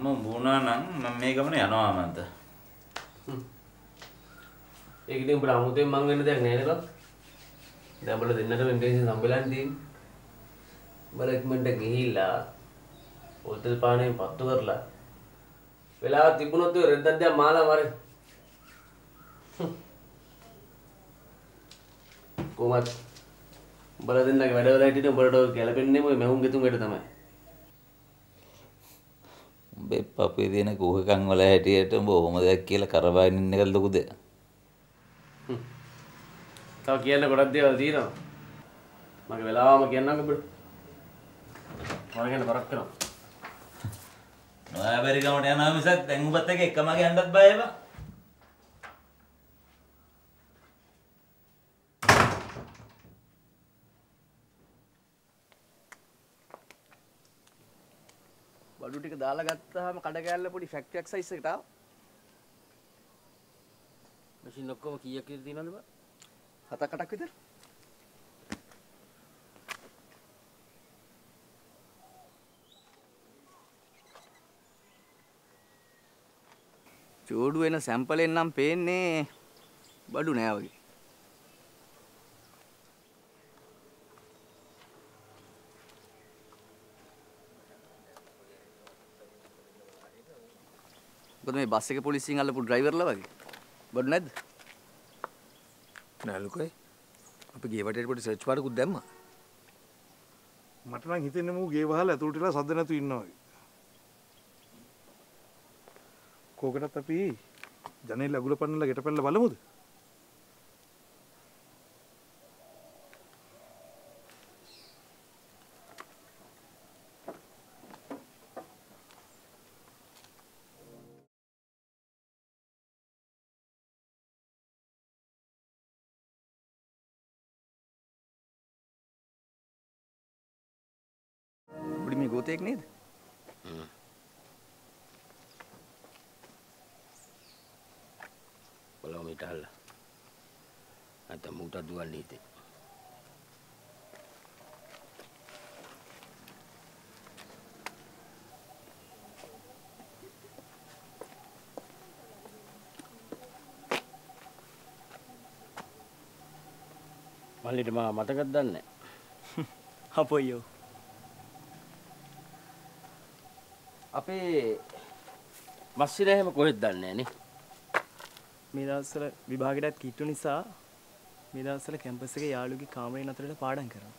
අම්ම බුණා නම් මම මේ ගමන යනවා මන්ත. ඒක ඉතින් උඹට අමුතෙන් මං වෙන්න දෙයක් නෑ නේද? දැන් උඹලා දෙන්නටම ඉන්ටෙන්සිව් සම්බලන් තියෙන්නේ. උඹලා ඉක්මනට ගිහිල්ලා හොටල් පානේ පත්තු කරලා වෙලාවක් තිබුණොත් ඔය රෙද්දක් දැන් මාලා වරේ. කොහමත් උඹලා දෙන්නගේ වැඩවල හිටියට උඹලට ඔය ගැලපෙන්නේ ඔය මෙහුම් ගෙතුම් වැඩ තමයි. උඹේ පපුවේ තියෙන කුහකම් වල හැටියට උඹ ඔහොම දෙයක් කියලා කරබාගෙන ඉන්න එක ලොකුද? තව කියන්න ගොඩක් දේවල් තියෙනවා. මගේ වෙලාවම කියන්නම් ඔබට. මම ගැන බරක් කරනවා. නොයා බැරි ගමට යනවා මිසක් දැන් උඹත් එක්ක එකම යන්නත් බය බා. බඩු ටික දාලා ගත්තාම කඩ කෑල්ල පොඩි ෆැක්ටරි එක්සයිස් එකට ආවා. මැෂින් ඔක්කොම කීයක් විතර තියෙනවද බා? හතක් අටක් විතර. චෝඩු වෙන සැම්පලෙන් නම් පේන්නේ බඩු නෑ වගේ. මොකද මේ බස් එක පොලිසියෙන් අල්ලපු ඩ්‍රයිවර්ලා වගේ. බඩු නැද්ද? නෑලුකයි අපි ගේවටට පොඩි සර්ච් පාරකුත් දැම්ම මට නම් හිතෙන්නේ මූ ගේ වහලා ඇතුළට වෙලා සද්ද නැතුව ඉන්නවා වගේ. කෝකටත් අපි ජනෙල් අගුල පන්නලා ගෙට පැනලා බලමුද? ගෝතයෙක් නේද? බලව මීට අහලා. නැත්නම් මූටත් දුවන්න හිතේ. මල්ලිට මා මතකත් දන්නේ අපොයියෝ. අපේ මස්සිර එහෙම කොහෙද දන්නේ නේ මේ දවස්වල විභාගෙටත් කිට්ටු නිසා මේ දවස්වල කැම්පස් එකේ යාළුවගේ කාමරේ නතරට පාඩම් කරනවා.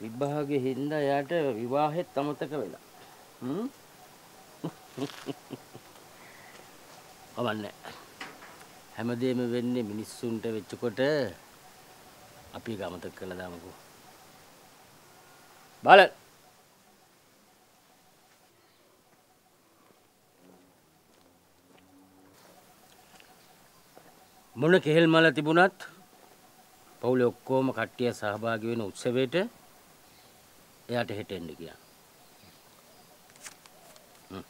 විභාගේ හින්දා යාට විවාහෙත් අමතක වෙලා. හ්ම්? කවන්නේ. හැමදේම වෙන්නේ මිනිස්සුන්ට වෙච්චකොට අපි ඒක අමතක කරලා දාමුකෝ. බලන්න. මොන කෙහෙල් මල තිබුණත් පවුලේ ඔක්කොම කට්ටිය සහභාගී වෙන උත්සවයට එයාට හෙට එන්න කියන්න. හ්ම්.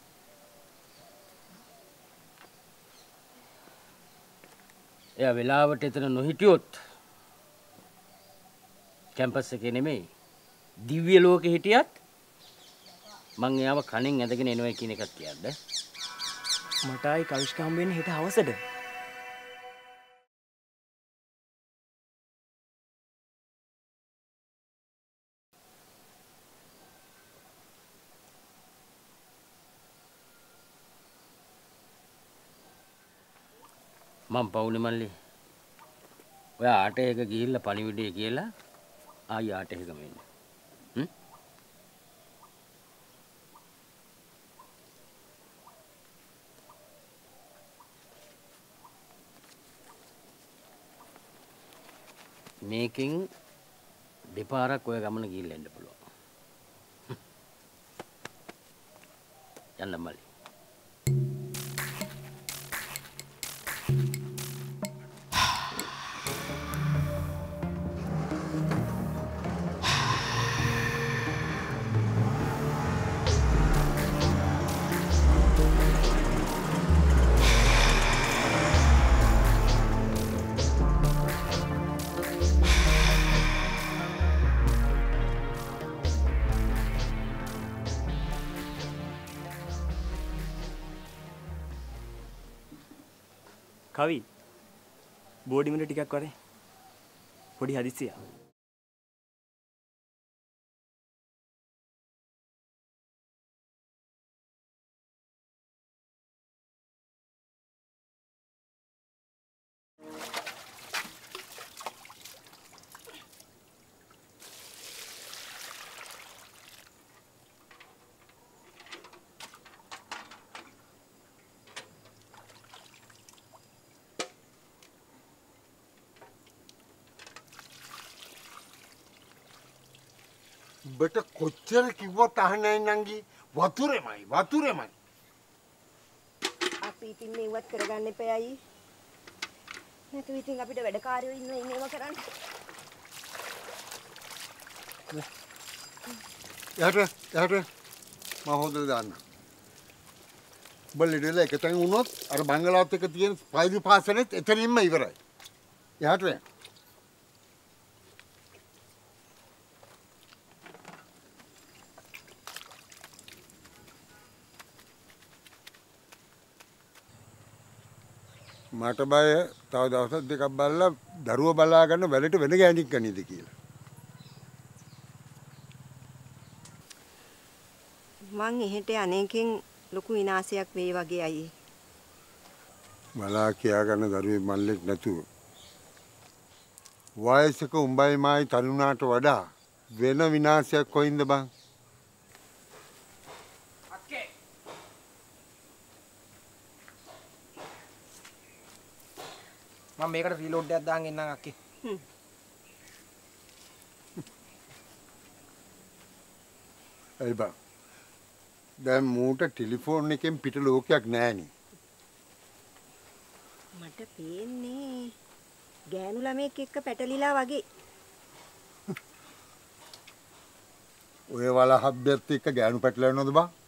එයා වෙලාවට එතන නොහිටියොත් කැම්පස් එකේ නෙමෙයි දිව්‍ය ලෝකෙ හිටියත් මං එයාව කණෙන් ඇදගෙන එනවා කියන එකක් කියද්ද මට ආයි කවිෂ්ක හම්බ වෙන්නේ හෙට හවසට. මං පවුනේ මල්ලි. ඔය ආටයක ගිහිල්ලා පණිවිඩය කියලා ආයි ආටයකම එන්න හ්ම්? මේකෙන් දෙපාරක් ඔය ගමන ගිහිල්ලා එන්න පුළුවන්. යන්න මල්ලි. කවි? බෝඩිමට ටිකක් වරේ. පොඩි හදිසිය උඹට කොච්චර කිව්වත් අහන්නේ නංගි වතුරෙමයි වතුරෙමයි අපි ඉතින් මේවත් කරගන්න එපයයි. නැතු ඉතින් අපිට වැඩකාරයෝ ඉන්න මේව කරන්න. එහට එහට මම හොදලා දාන්න උඹ ලෙඩලා එකතැන වුණොත් අර බංගලාවත් එක තියෙන පයිදු පාසලෙත් එතනින්ම ඉවරයි එහට යන්න. මට බය තව දවසක් දෙකක් බලලා දරුව බලාගන්න වැඩට වෙන ගෑණික් ගනීද කියලා. මං එහෙට අනේකෙන් ලොකු විනාශයක් වෙයි වගේ අයියේ. බලා කියාගන්න දරුවේ මල්ලෙක් නැතුව. වයසක උඹයි මායි තරුණාට වඩා වෙන විනාශයක් කොයින්ද බං? මම මේකට රීලෝඩ් එකක් දාන් එන්නම් අක්කේ. ඇයි බං? දැන් මූට ටෙලිෆෝන් එකෙන් පිට ලෝකයක් නෑනේ. මට පේන්නේ ගෑනු ළමයෙක් එක්ක පැටලිලා වගේ. ඔය වල හබ්බෙත් එක්ක ගෑනු පැටලෙනවද බං?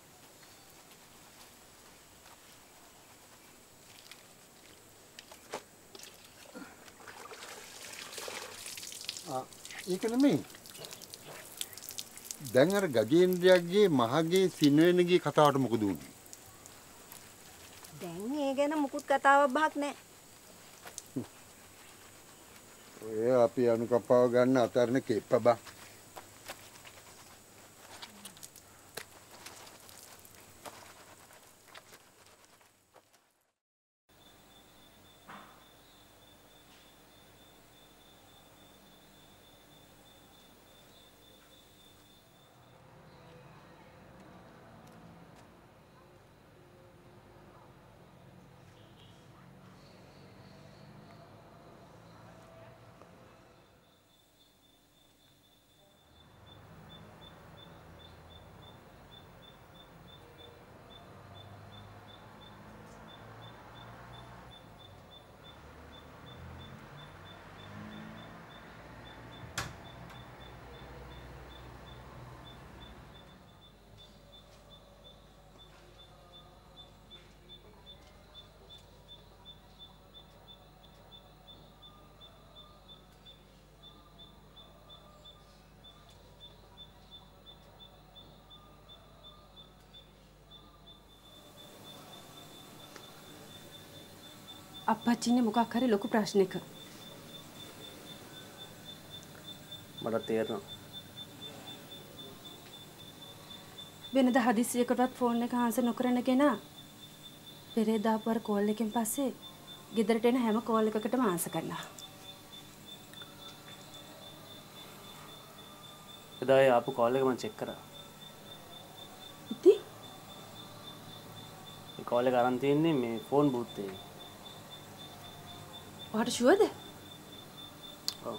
ඒක නෙමෙයි. දැන් අර ගජේන්ද්‍රයාගේ මහගේ සිනවෙනගේ කතාවට මොකද වුනේ? දැන් ඒ ගැන මුකුත් කතාවක් බහක් නැහැ. ඔය අපි අනුකම්පාව ගන්න අතරන කෙප්ප අප්පච්චින්නේ මොකක් හරි ලොකු ප්‍රශ්නයක. මට තේරෙනවා වෙනද හදිසියකටවත් ෆෝන් එක ආන්සර් නොකරන කෙනා පෙරේදා පාර කෝල් එකෙන් පස්සේ ගෙදරට එන හැම කෝල් එකකටම ආන්සර් කරනවා. එදා ඒ ආපු කෝල් එක මම චෙක් කරා ඉතින් ඒ කෝල් එක අරන් තියෙන්නේ මේ ෆෝන් බූත් එකේ ඔයාට ෂුවර්ද? ඔව්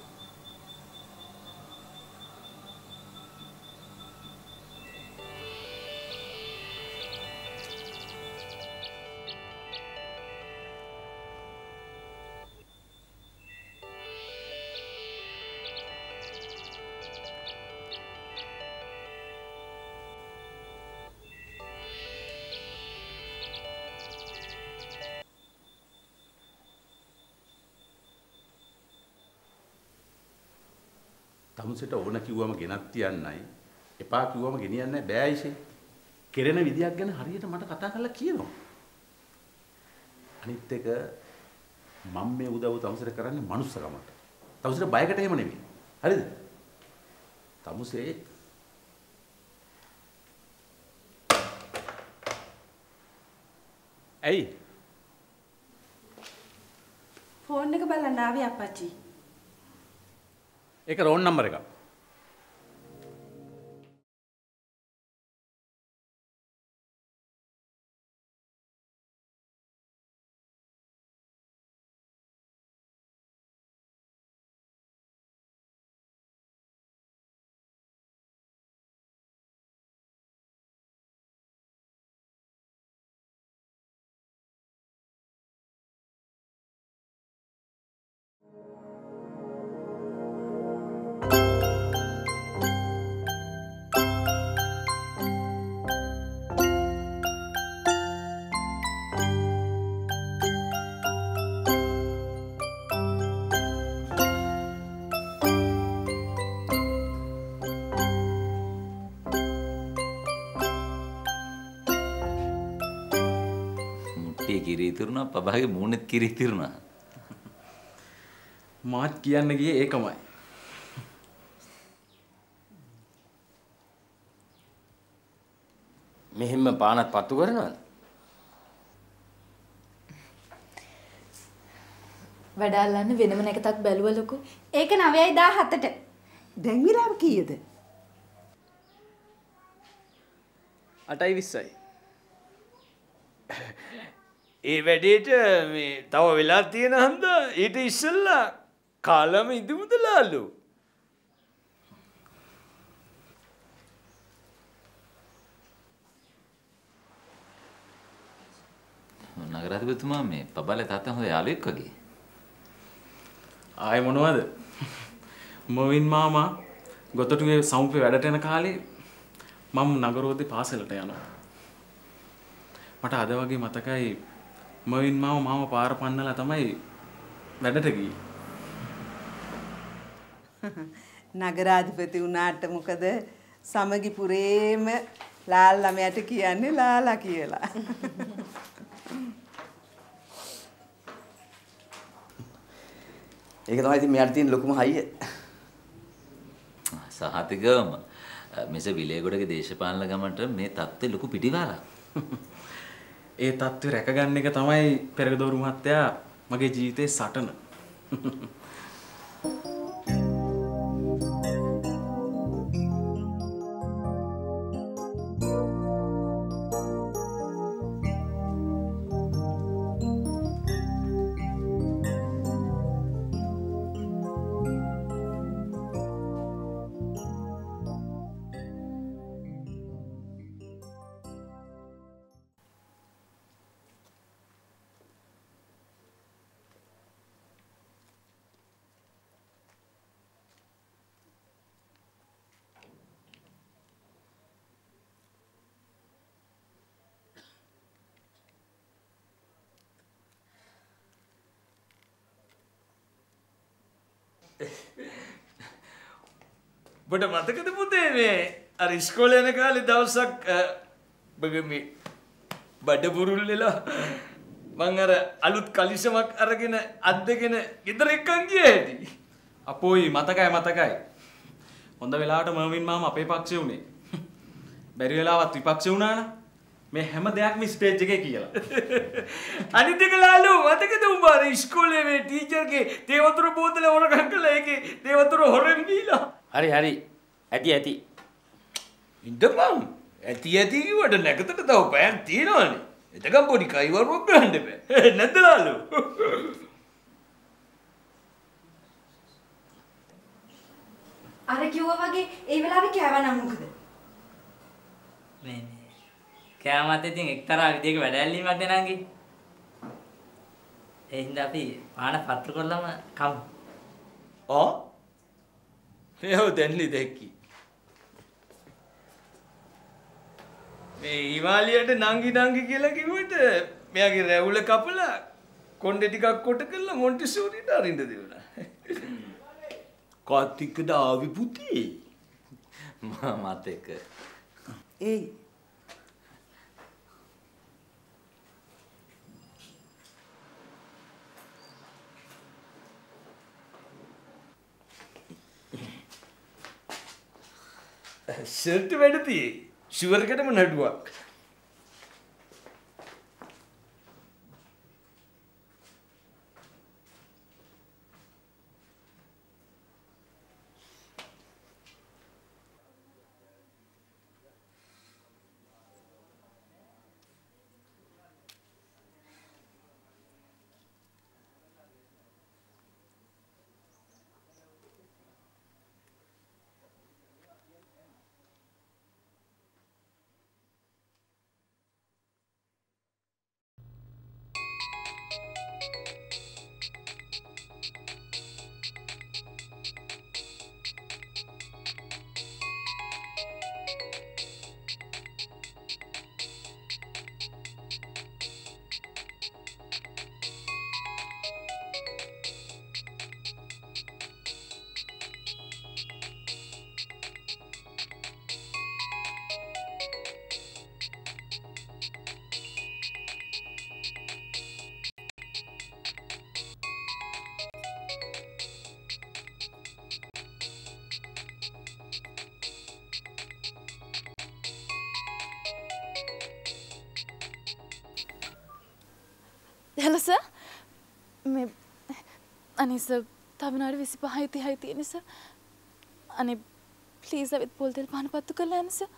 තමුසෙට ඕන කිව්වම ගෙනත් තියන්නයි එපා කිව්වම ගෙනියන්න බෑයිසේ කෙරෙන විදියක් ගැන හරියට මට කතා කරලා කියනවා අනිත් එක මම මේ උදව් තමුසෙට කරන්නේ මනුස්සකමට. තමුසෙට බයකට එහෙම නෙමෙයි. හරිද? තමුසේ ඇයි ෆෝන් එක බලන්න ආවේ අප්පච්චි. ඒක රෝන් නම්බර එකක්. කිරි ඉතුරුණා පබාගේ මූණෙත් කිරි ඉතුරුණා. මාත් කියන්න ගියේ ඒකමයි. මෙහෙම පානත් පත්තු කරනවද? වඩාල්ලන්න වෙනම නැකතක් බැලුව ලොකු. ඒක 9:17ට. දැන් විලාම කීයද? 8යි 20යි. ඒ වැඩේට මේ තව වෙලා තියෙන හන්ද ඊට ඉස්සෙල්ලා කාලම ඉදිමුදලාලු. නගරාධිපතිතුමා මේ පබාලේ තාත්තා හොඳ යාළුවෙක් වගේ. ආයෙ මොනවද? මොවින් මාමා ගොතටුවේ සමුපේ වැඩට යන කාලේ මම නගරෝදේ පාසලට යනවා. මට අද වගේ මතකයි මොවින් මාම මාම පාර පන්නලා තමයි වැඩට ගියේ. නගරාධිපති වුණාට මොකද සමගිපුරේම ලාල් ළමයට කියන්නේ ලාලා කියලා. ඒක තමයි ඉතින් මෙයාට තියෙන ලොකුම හයිය. සහතිකවම මෙස විලේගොඩගේ දේශපාලන ගමට මේ තත්ත්වය ලොකු පිටිවාරක්. ඒ තත්ත්වය රැකගන්න එක තමයි පෙරගදෝරු මහත්තයා මගේ ජීවිතේ සටන. ඔබට මතකද පුතේ මේ අර ඉස්කෝලේ යන කාලේ දවසක් බග මේ බඩ බුරුල් වෙලා මං අර අලුත් කලිසමක් අරගෙන අද්දගෙන ගෙදර එක්කන් ගිය හැටි. අපෝයි මතකයි මතකයි. හොඳ වෙලාවට මර්වින් මාම අපේ පක්ෂේ උනේ. බැරි වෙලාවත් විපක්ෂ වුණා නම් මේ හැම දෙයක්ම ස්ටේජ් එකේ කියලා. අනිත් එක ලාලු මතකද උඹ අර ඉස්කෝලේ මේ ටීචර්ගේ තේ වතුර බෝතල හොරගම් කළා ඒකේ තේ වතුර හොරෙන් බීලා. හරි හරි. ඇති ඇති. ඉඳපන්. ඇති ඇති කිව්වට නැකතට තව පෑන් තියෙනවනේ. එතකම් පොඩි කයිවරුවක් ගන්න බෑ. නැද්ද ලාලු? අර කිව්වා වගේ ඒ වෙලාවේ කෑවනම් මොකද? මේ කෑමත් ඉතින් එක්තරා විදියක වැඩ ඇල්ලීමක් දෙනංගි. ඒ හින්දා අපි පාන පත්‍ර කරලම කමු. ආ? මේව දැන්ලි දැක්කි. මේ හිමාලියට නංගි නංගි කියලා කිව්වට මෙයාගේ රැවුල කපලා කොණ්ඩේ ටිකක් කොට කරලා මොන්ටිසෝරිට අරින්න දෙවුණා. කාර්තිකද ආවි පුතේ. මත් එක්ක. ඒයි ෂර්ට් වැඩ තියේ. ෂුවර්කටම නඩුවක්. හෙලෝ සර් මේ අනේ සර් තව විනාඩි 25යි 30යි තියෙන සර් අනේ ප්ලීස් ඇවිත් පොල් තෙල් පාන පත්තු කරලා යන්න සර්